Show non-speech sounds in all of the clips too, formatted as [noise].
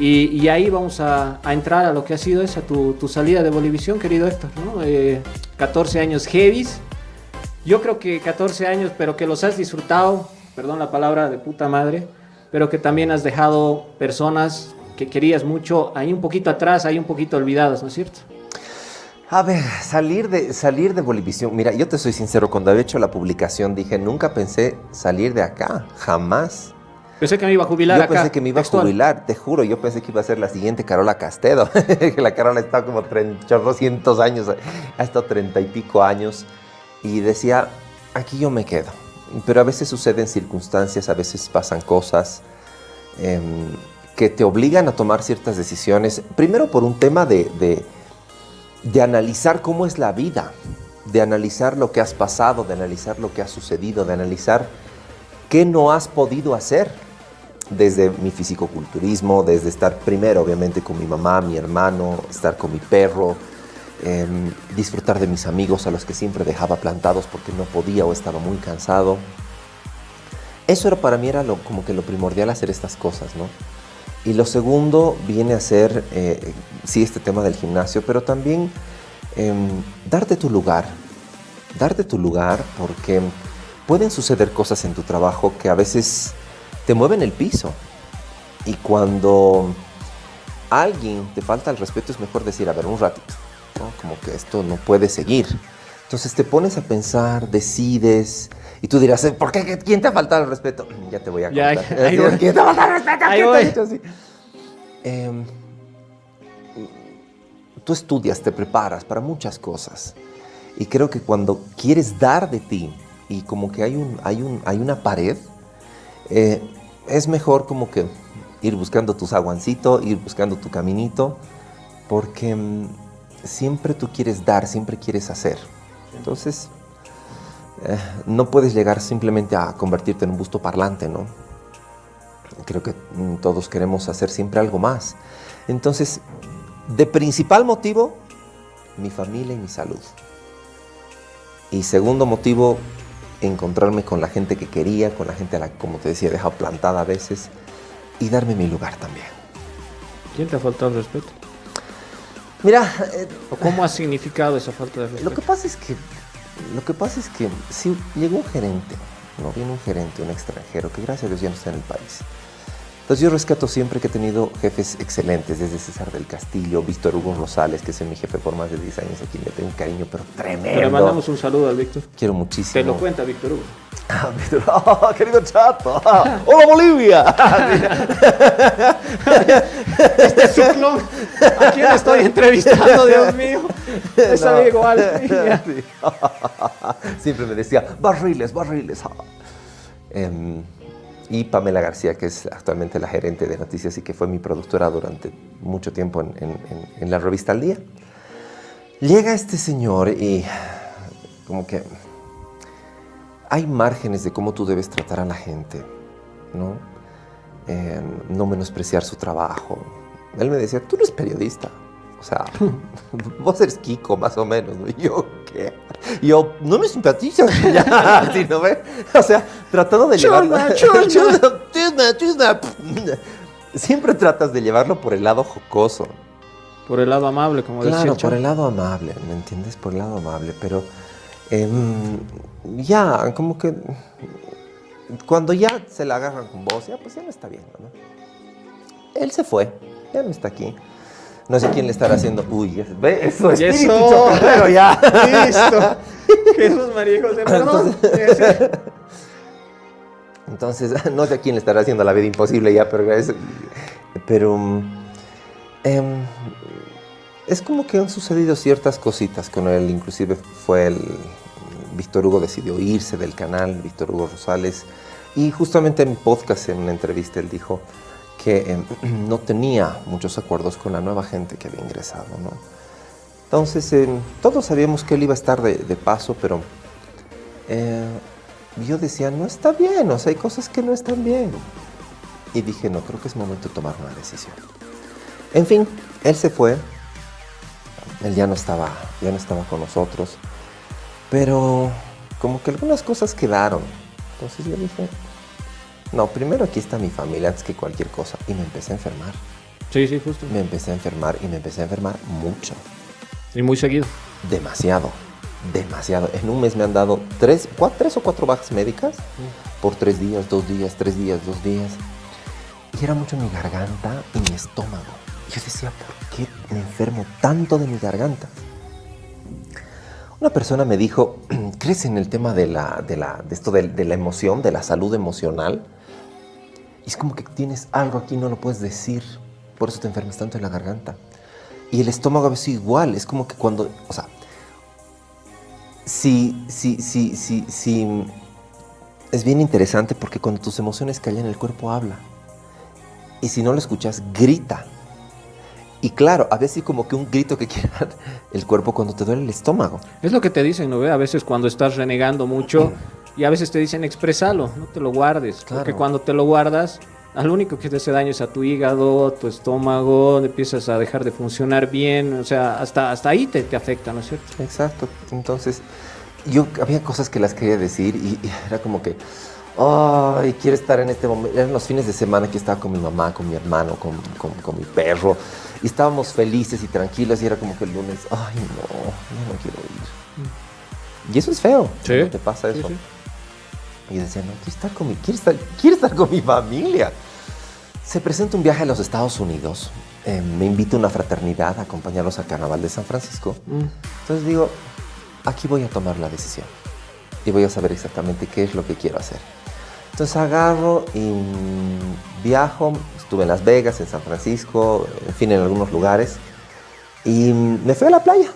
Y, ahí vamos a, entrar a lo que ha sido esa, tu, salida de Bolivisión, querido Héctor, ¿no? 14 años heavies. Yo creo que 14 años, pero que los has disfrutado, perdón la palabra de puta madre, pero que también has dejado personas que querías mucho ahí un poquito atrás, ahí un poquito olvidadas, ¿no es cierto? A ver, salir de, salir de Bolivisión. Mira, yo te soy sincero, cuando había hecho la publicación dije, nunca pensé salir de acá, jamás. Pensé que me iba a jubilar. Yo pensé que me iba a jubilar, te juro. Yo pensé que iba a ser la siguiente Carola Castedo. [laughs] que la Carola está como 200 años, ha estado treinta y pico años. Y decía, aquí yo me quedo. Pero a veces suceden circunstancias, a veces pasan cosas em, que te obligan a tomar ciertas decisiones. Primero por un tema de de analizar cómo es la vida, de analizar lo que has pasado, de analizar lo que ha sucedido, de analizar qué no has podido hacer desde mi fisicoculturismo, desde estar primero obviamente con mi mamá, mi hermano, estar con mi perro, em, disfrutar de mis amigos a los que siempre dejaba plantados porque no podía o estaba muy cansado. Eso era, para mí era lo, como que lo primordial hacer estas cosas, ¿no? Y lo segundo viene a ser, eh, sí, este tema del gimnasio, pero también em, darte tu lugar. Darte tu lugar porque pueden suceder cosas en tu trabajo que a veces te mueven el piso. Y cuando alguien te falta el respeto es mejor decir, a ver, un ratito, como que esto no puede seguir. Entonces te pones a pensar, decides, y tú dirás, ¿por qué? ¿Quién te ha faltado el respeto? Ya te voy a contar. [laughs] ¿Quién te ha faltado el respeto? ¿Quién te ha así? Em, tú estudias, te preparas para muchas cosas. Y creo que cuando quieres dar de ti y como que hay, un, hay, un, hay una pared, eh, es mejor como que ir buscando tus aguancitos, ir buscando tu caminito, porque mm, siempre tú quieres dar, siempre quieres hacer. Entonces, eh, no puedes llegar simplemente a convertirte en un busto parlante, ¿no? Creo que mm, todos queremos hacer siempre algo más. Entonces, de principal motivo, mi familia y mi salud. Y segundo motivo, encontrarme con la gente que quería, con la gente a la que, como te decía, dejado plantada a veces, y darme mi lugar también. ¿Quién te ha faltado el respeto? Mira... Eh, ¿Cómo ha significado esa falta de respeto? Lo que pasa es que lo que pasa es que si llegó un gerente, no viene un gerente, un extranjero, que gracias a Dios ya no está en el país. Entonces yo rescato siempre que he tenido jefes excelentes, desde César del Castillo, Víctor Hugo Rosales, que es mi jefe por más de 10 años, a quien le tengo un cariño, pero tremendo. Le mandamos un saludo al Víctor. Quiero muchísimo. Te lo cuenta Víctor Hugo. [laughs] Ah, Víctor, [laughs] oh, querido chato. [laughs] hola Bolivia. este es su club. ¿A quién estoy entrevistando, Dios mío? Es no. igual. Siempre me decía, barriles, barriles. Eh, y Pamela García, que es actualmente la gerente de noticias y que fue mi productora durante mucho tiempo en, la revista Al Día. Llega este señor y como que hay márgenes de cómo tú debes tratar a la gente, ¿no? Eh, no menospreciar su trabajo. Él me decía, tú no eres periodista, o sea, [laughs] vos eres Kiko, más o menos, ¿no? Y yo, ¿qué? Y yo, no me simpatizas. [laughs] ¿sí, ¿no ve? O sea, tratando de llevarlo... [laughs] Siempre tratas de llevarlo por el lado jocoso. Por el lado amable, como decía. Claro, por el lado amable, ¿me entiendes? Por el lado amable, pero em, ya, como que cuando ya se la agarran con vos, ya pues ya no está bien, ¿no? Él se fue, ya no está aquí. No sé quién le estará haciendo. Uy, ve eso, espíritu eso. ya. Listo. [laughs] Jesús María José, perdón. [laughs] Entonces, [laughs] no sé a quién le estará haciendo la vida imposible ya, pero es, pero em, es como que han sucedido ciertas cositas con él. Inclusive fue el Víctor Hugo decidió irse del canal, Víctor Hugo Rosales, y justamente en podcast, en una entrevista, él dijo que em, [clears throat] no tenía muchos acuerdos con la nueva gente que había ingresado. ¿no? Entonces, em, todos sabíamos que él iba a estar de, paso, pero eh, yo decía, no está bien, o sea, hay cosas que no están bien. Y dije, no, creo que es momento de tomar una decisión. En fin, él se fue, él ya no estaba, ya no estaba con nosotros, pero como que algunas cosas quedaron. Entonces yo dije, no, primero aquí está mi familia antes que cualquier cosa. Y me empecé a enfermar. Sí, sí, justo. Me empecé a enfermar y me empecé a enfermar mucho. Y muy seguido. Demasiado, demasiado. En un mes me han dado tres, cuatro, tres o cuatro bajas médicas por tres días, dos días, tres días, dos días. Y era mucho mi garganta y mi estómago. Y yo decía, ¿por qué me enfermo tanto de mi garganta? Una persona me dijo, [clears throat] ¿crees en el tema de, la, de, la, de esto de, de la emoción, de la salud emocional? Y es como que tienes algo aquí, no lo puedes decir. Por eso te enfermas tanto en la garganta. Y el estómago a veces igual. Es como que cuando, o sea, sí, sí, sí, sí, sí. Es bien interesante porque cuando tus emociones callan, el cuerpo habla. Y si no lo escuchas, grita. Y claro, a veces como que un grito que [laughs] quiere dar el cuerpo cuando te duele el estómago. Es lo que te dicen, ¿no? A veces cuando estás renegando mucho y a veces te dicen expresalo, no te lo guardes. Claro. Porque cuando te lo guardas, al único que te hace daño es a tu hígado, tu estómago, empiezas a dejar de funcionar bien, o sea, hasta, hasta ahí te, te afecta, ¿no es cierto? Exacto. Entonces, yo había cosas que las quería decir y, y era como que, ay, quiero estar en este momento. Eran los fines de semana que estaba con mi mamá, con mi hermano, con, con- con mi perro. Y estábamos felices y tranquilos y era como que el lunes, ay, no, yo no quiero ir. Y eso es feo. Sí. te pasa Sí, eso. sí. Y yo decía, no, quiero estar con mi, quiero estar, quiero estar con mi familia. Se presenta un viaje a los Estados Unidos. Eh, me invita una fraternidad a acompañarlos al Carnaval de San Francisco. Mm. Entonces digo, aquí voy a tomar la decisión. Y voy a saber exactamente qué es lo que quiero hacer. Entonces agarro y viajo. Estuve en Las Vegas, en San Francisco, en fin, en algunos lugares. Y me fui a la playa,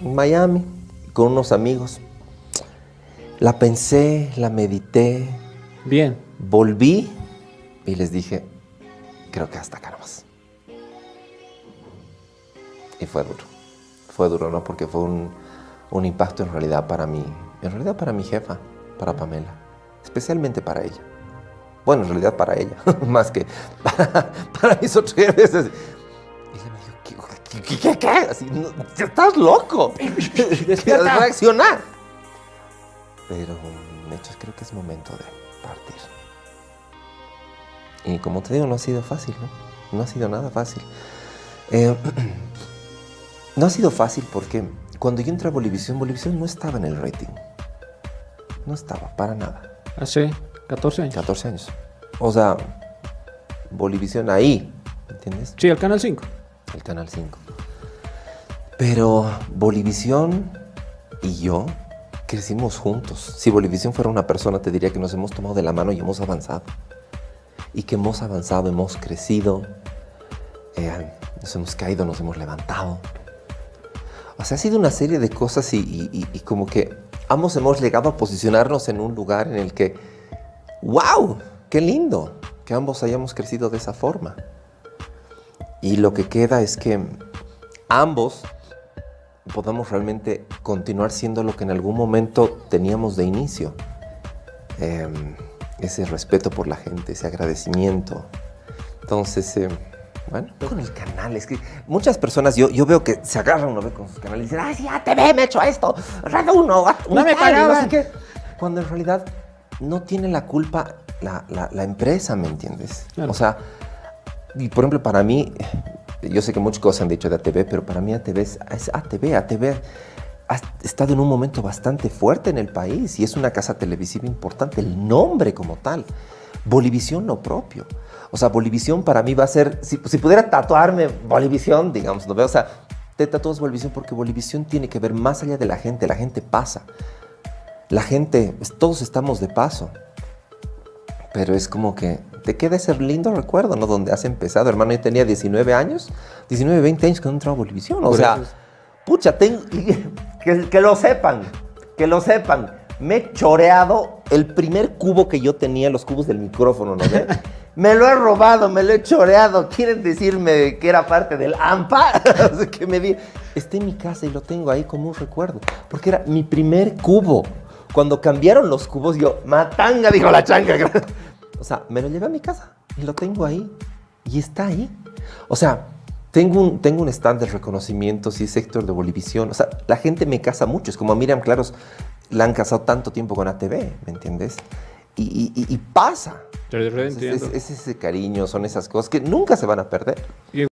en Miami, con unos amigos. La pensé, la medité, Bien. volví y les dije, creo que hasta acá nomás. Y fue duro. Fue duro, ¿no? Porque fue un, un impacto en realidad para mí, en realidad para mi jefa, para Pamela, especialmente para ella. Bueno, en realidad para ella, [laughs] más que para, para mis otros jefes. Y ella me dijo, ¿qué? ¿Qué? ¿Qué? qué? Así, no, ¡Estás loco! [laughs] Despierta. reaccionar. Pero, hechos, creo que es momento de partir. Y como te digo, no ha sido fácil, ¿no? No ha sido nada fácil. Eh, [clears throat] no ha sido fácil porque cuando yo entré a Bolivisión, Bolivisión no estaba en el rating. No estaba, para nada. Hace 14 años. 14 años. O sea, Bolivisión ahí, ¿entiendes? Sí, el Canal 5. El Canal 5. Pero Bolivisión y yo crecimos juntos. Si Bolivisión fuera una persona, te diría que nos hemos tomado de la mano y hemos avanzado. Y que hemos avanzado, hemos crecido, eh, nos hemos caído, nos hemos levantado. O sea, ha sido una serie de cosas y, y- y- como que ambos hemos llegado a posicionarnos en un lugar en el que, wow, qué lindo que ambos hayamos crecido de esa forma. Y lo que queda es que ambos podamos realmente continuar siendo lo que en algún momento teníamos de inicio. Em, ese respeto por la gente, ese agradecimiento. Entonces, eh, bueno, con el canal, es que muchas personas, yo, yo veo que se agarran uno ve con sus canales y dicen, ay, sí, ATV me he hecho esto, Red 1, No me pagaban. qué. Cuando en realidad no tiene la culpa la, la- la empresa, ¿me entiendes? Claro. O sea, y por ejemplo, para mí, yo sé que muchas cosas han dicho de ATV, pero para mí ATV es, es ATV. ATV ha estado en un momento bastante fuerte en el país y es una casa televisiva importante, el nombre como tal. Bolivisión lo propio. O sea, Bolivisión para mí va a ser, si, si pudiera tatuarme Bolivisión, digamos, ¿no? O sea, te tatúas Bolivisión porque Bolivisión tiene que ver más allá de la gente, la gente pasa. La gente, todos estamos de paso. Pero es como que te queda ese lindo recuerdo, ¿no? Donde has empezado, hermano. Yo tenía 19 años, 19, 20 años cuando entraba a Bolivisión. O Por sea, es- pucha, tengo, que, que lo sepan, que lo sepan. Me he choreado el primer cubo que yo tenía, los cubos del micrófono, ¿no? [laughs] Me lo he robado, me lo he choreado. ¿Quieren decirme que era parte del AMPA? [laughs] Que me di... Está en mi casa y lo tengo ahí como un recuerdo. Porque era mi primer cubo. Cuando cambiaron los cubos, yo, matanga, dijo la chanca. O sea, me lo llevé a mi casa y lo tengo ahí. Y está ahí. O sea, tengo un, tengo un stand de reconocimientos y es Héctor de Bolivisión. O sea, la gente me casa mucho. Es como a Miriam Claros la han casado tanto tiempo con ATV, ¿me entiendes? y, y- y pasa. Te Es, es- es ese cariño, son esas cosas que nunca se van a perder.